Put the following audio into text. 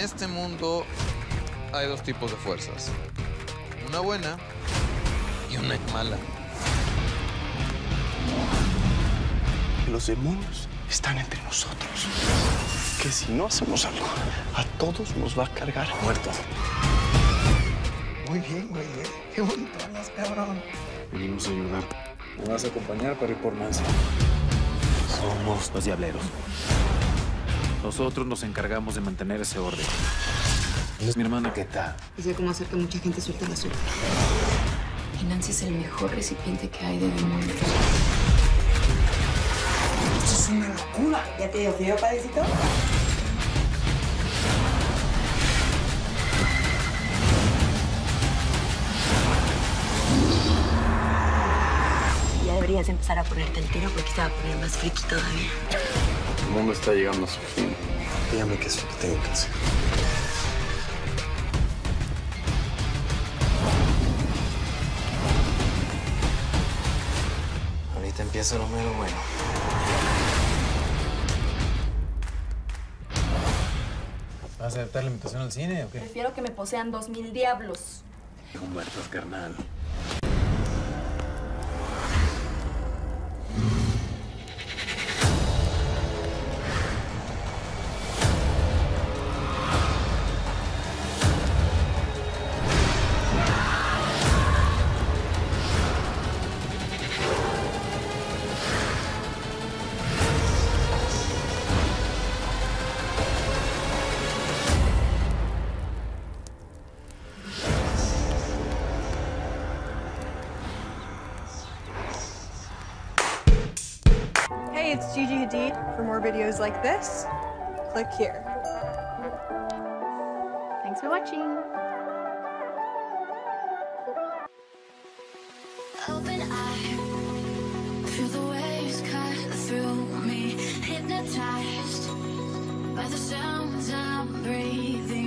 este mundo hay dos tipos de fuerzas. Una buena y una mala. Los demonios están entre nosotros. Que si no hacemos algo, a todos nos va a cargar muertos. Muy bien, güey. ¿eh? Qué bonito hablas, cabrón. Venimos a ayudar. Me vas a acompañar para ir por Nancy. Somos los diableros. Nosotros nos encargamos de mantener ese orden. Es mi hermana. ¿Qué tal? Y sé cómo hacer que mucha gente suelte la suerte. Y Nancy es el mejor recipiente que hay de demonios. Esto es una locura. ¿Ya te dio frío, padecito? Ya deberías empezar a ponerte el tiro porque se va a poner más friki todavía. El mundo está llegando a su fin. Dígame qué es lo que tengo que hacer. Ahorita empieza lo mero bueno. ¿Vas a aceptar la invitación al cine o qué? Prefiero que me posean dos mil diablos. Humberto, carnal. It's Gigi Hadid. For more videos like this, click here. Thanks for watching. Open eye, feel the waves cut through me, hypnotized by the sounds I'm breathing.